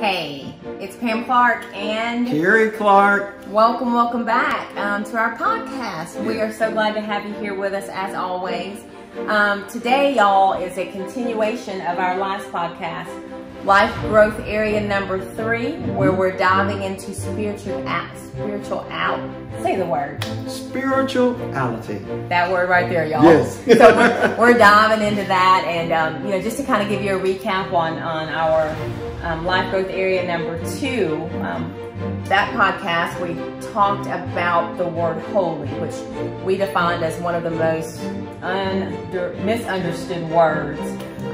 Hey, it's Pam Clark and Kerry Clark. welcome, welcome back um, to our podcast. We are so glad to have you here with us as always. Um, today, y'all, is a continuation of our last podcast, Life Growth Area number three, where we're diving into spiritual out, spiritual out. Say the word. Spirituality. That word right there, y'all. Yes. so we're, we're diving into that, and um, you know, just to kind of give you a recap on on our um, life growth area number two. Um, that podcast we talked about the word holy, which we defined as one of the most under, misunderstood words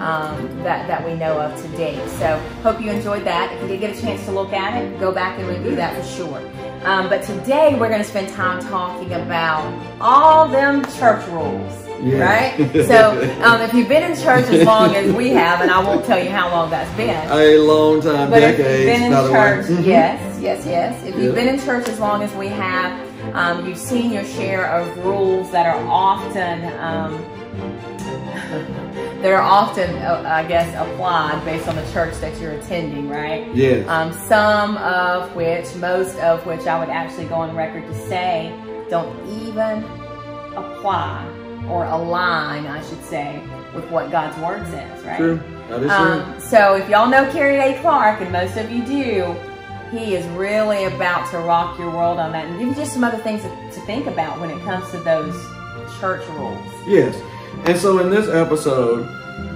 um, that that we know of to date. So hope you enjoyed that. If you did get a chance to look at it, go back and review that for sure. Um, but today we're going to spend time talking about all them church rules. Yeah. Right? So, um, if you've been in church as long as we have, and I won't tell you how long that's been, A long time, but if decades, you've been in church, way. Mhm. yes, yes, yes. If you've been in church as long as we have, um, you've seen your share of rules that are often um, that are often, uh, I guess, applied based on the church that you're attending, right? Yes. Um, some of which, most of which, I would actually go on record to say, don't even apply or align, I should say, with what God's word says, right? True. That is true. Um, so if y'all know Kerry A. Clark, and most of you do, he is really about to rock your world on that and give you just some other things to, to think about when it comes to those church rules. Yes. And so in this episode,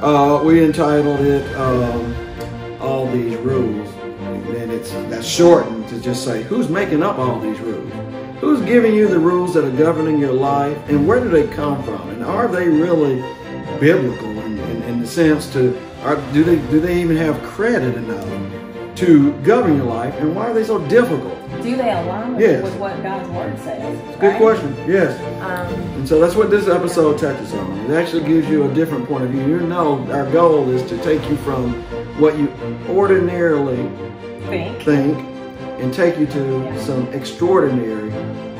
uh, we entitled it um, "All These Rules," and it's that's shortened to just say who's making up all these rules. Who's giving you the rules that are governing your life, and where do they come from? And are they really biblical in, in, in the sense to, are, do they do they even have credit enough to govern your life? And why are they so difficult? Do they align Yes. with what God's word says? Good right? question. Yes. Um, And so that's what this episode touches on. It actually gives you a different point of view. You know, our goal is to take you from what you ordinarily think. think and take you to some extraordinary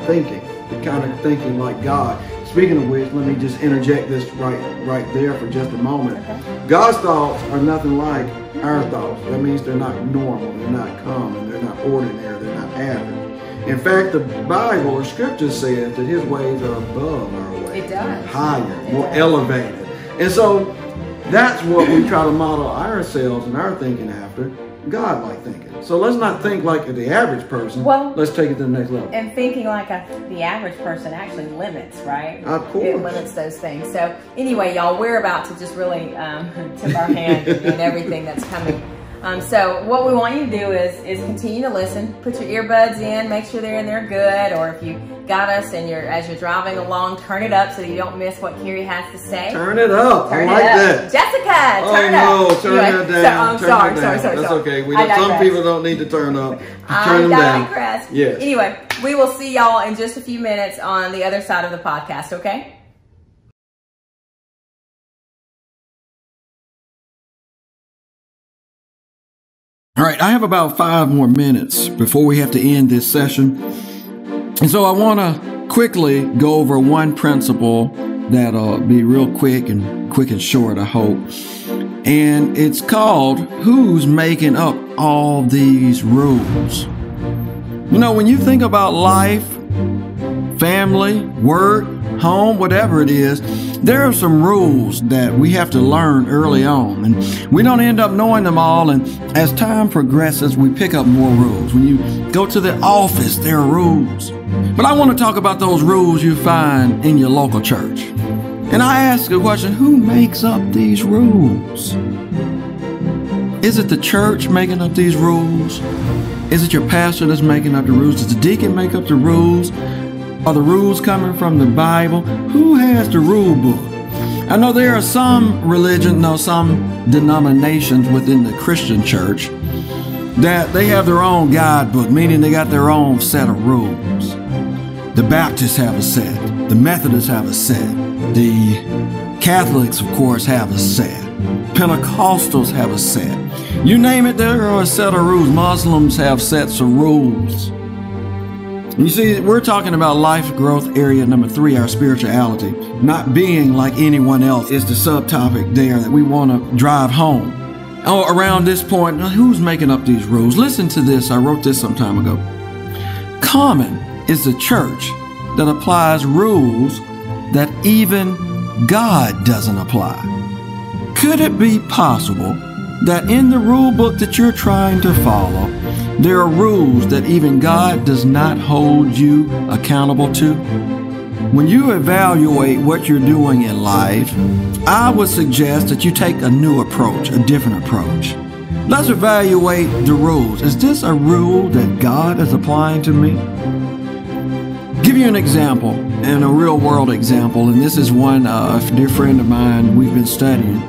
thinking, the kind of thinking like God. Speaking of which, let me just interject this right right there for just a moment. God's thoughts are nothing like our thoughts. That means they're not normal, they're not common, they're not ordinary, they're not average. In fact, the Bible or Scripture says that His ways are above our ways It does. higher, It more does. elevated. And so that's what we try to model ourselves and our thinking after God-like thinking. So let's not think like the average person. Well- let's take it to the next level. And thinking like a, the average person actually limits, right? Of course. It limits those things. So anyway, y'all, we're about to just really um, tip our hand in everything that's coming. Um, so what we want you to do is is continue to listen. Put your earbuds in. Make sure they're in there good. Or if you got us and you're as you're driving along, turn it up so you don't miss what Kerry has to say. Turn it up. Turn I like up. that. Jessica, Oh turn no, turn Anyway, it down. I'm turn sorry, it down. sorry, sorry, That's sorry. okay. We I some people don't need to turn up. Turn I them down. digress. Yes. Anyway, we will see y'all in just a few minutes on the other side of the podcast, okay? All right, I have about five more minutes before we have to end this session. And so I want to quickly go over one principle that'll uh, be real quick and quick and short, I hope. And it's called Who's Making Up All These Rules? You know, when you think about life, family, work, home, whatever it is, there are some rules that we have to learn early on. And we don't end up knowing them all. And as time progresses, we pick up more rules. When you go to the office, there are rules. But I want to talk about those rules you find in your local church. And I ask a question who makes up these rules? Is it the church making up these rules? Is it your pastor that's making up the rules? Does the deacon make up the rules? Are the rules coming from the Bible? Who has the rule book? I know there are some religions, no, some denominations within the Christian church that they have their own guidebook, meaning they got their own set of rules. The Baptists have a set, the Methodists have a set, the Catholics, of course, have a set, Pentecostals have a set. You name it, there are a set of rules. Muslims have sets of rules. You see, we're talking about life growth area number three, our spirituality. Not being like anyone else is the subtopic there that we want to drive home. oh, around this point, who's making up these rules? Listen to this. I wrote this some time ago. Common is the church that applies rules that even God doesn't apply. Could it be possible that in the rule book that you're trying to follow, there are rules that even God does not hold you accountable to? When you evaluate what you're doing in life, I would suggest that you take a new approach, a different approach. Let's evaluate the rules. Is this a rule that God is applying to me? Give you an example, and a real world example, and this is one uh, a dear friend of mine we've been studying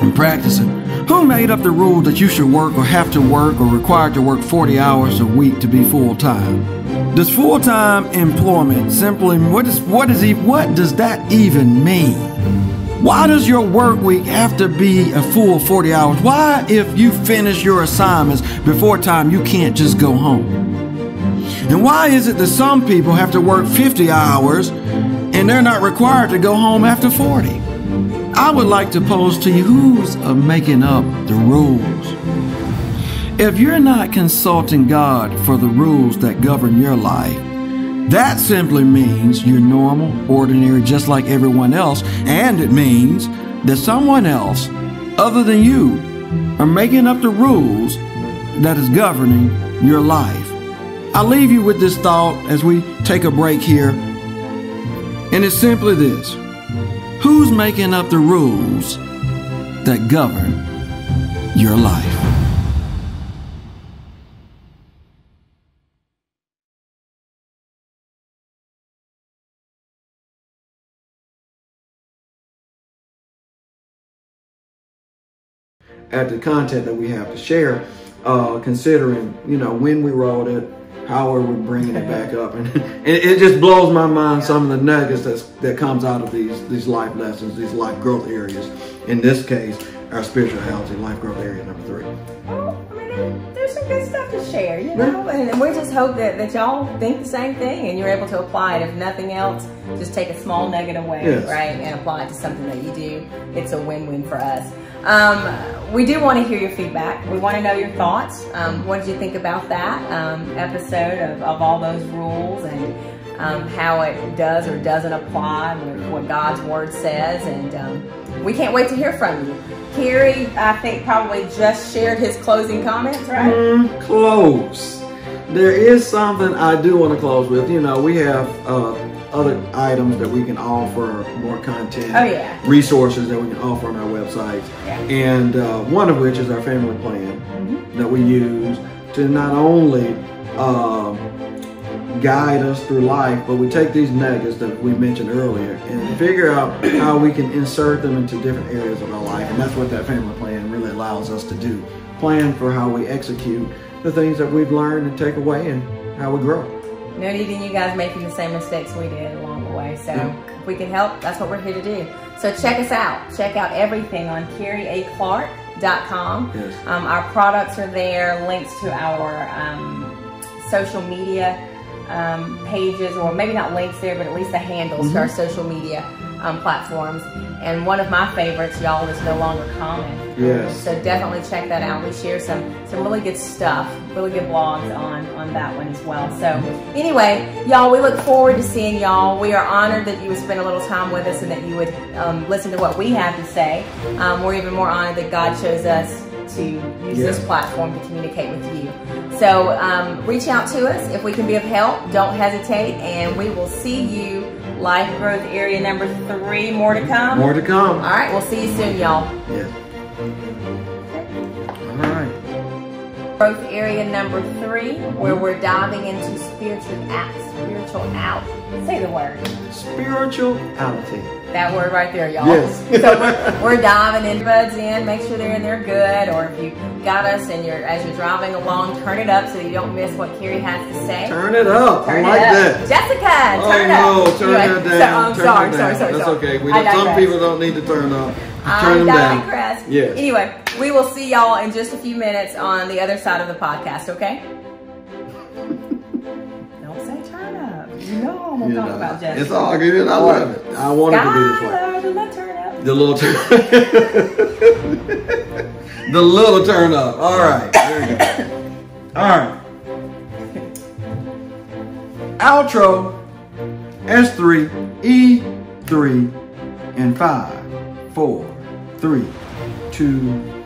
and practicing. Who made up the rule that you should work or have to work or required to work 40 hours a week to be full time? Does full time employment simply what is what is what does that even mean? Why does your work week have to be a full 40 hours? Why, if you finish your assignments before time, you can't just go home? And why is it that some people have to work 50 hours and they're not required to go home after 40? I would like to pose to you who's making up the rules? If you're not consulting God for the rules that govern your life, that simply means you're normal, ordinary, just like everyone else, and it means that someone else, other than you, are making up the rules that is governing your life. I'll leave you with this thought as we take a break here, and it's simply this Who's making up the rules that govern your life? at the content that we have to share, uh, considering, you know, when we wrote it, how are we bringing it back up? And, and it just blows my mind some of the nuggets that's, that comes out of these, these life lessons, these life growth areas. In this case, our spiritual health and life growth area number three. Well, I mean, there's some good stuff to share, you know, and we just hope that, that y'all think the same thing and you're able to apply it. If nothing else, just take a small nugget away, Yes. right, and apply it to something that you do. It's a win-win for us. Um, we do want to hear your feedback. We want to know your thoughts. Um, what did you think about that um, episode of, of all those rules and um, how it does or doesn't apply with what God's word says? And um, we can't wait to hear from you. Kerry, I think, probably just shared his closing comments, right? Mm, close. There is something I do want to close with. You know, we have uh, other items that we can offer, more content, Oh, yeah. resources that we can offer on our websites, Yeah. and uh, one of which is our family plan Mhm. that we use to not only uh, guide us through life, but we take these nuggets that we mentioned earlier and figure out how we can insert them into different areas of our life. And that's what that family plan really allows us to do. Plan for how we execute the things that we've learned and take away and how we grow. No need in you guys making the same mistakes we did along the way. So Yeah. if we can help, that's what we're here to do. So check us out. Check out everything on kerryaclark.com. Yes. Um, our products are there, links to our um, social media um, pages, or maybe not links there, but at least the handles to our social media um, platforms. And one of my favorites, y'all, is no longer common. Yes. So definitely check that out. We share some some really good stuff, really good blogs on on that one as well. So anyway, y'all, we look forward to seeing y'all. We are honored that you would spend a little time with us and that you would um, listen to what we have to say. Um, we're even more honored that God chose us to use this platform to communicate with you. So um, reach out to us if we can be of help. Don't hesitate, and we will see you. Life growth area number three. More to come. More to come. All right, we'll see you soon, y'all. Yes. All right. growth area number three, where we're diving into spiritual out, spiritual out. Say the word. Spirituality. That word right there, y'all. Yes. so we're, we're diving in buds in. Make sure they're in there good. Or if you got us and you're as you're driving along, turn it up so you don't miss what Kerry has to say. Turn it up. Turn I like it up. that. Jessica, Oh turn no, turn Anyway, that down. So, I'm turn sorry, that sorry, down. sorry, That's sorry. okay. We don't, some people don't need to turn up. I Turn them down. digress. Yes. Anyway, we will see y'all in just a few minutes on the other side of the podcast, okay? You know I'm gonna you talk know. about Jasmine. It's all good. I love it. I want it to be this way. The little turn up. the little turn up. All right. There you go. All right. Outro. S3, E3, and five. Four. Three. Two.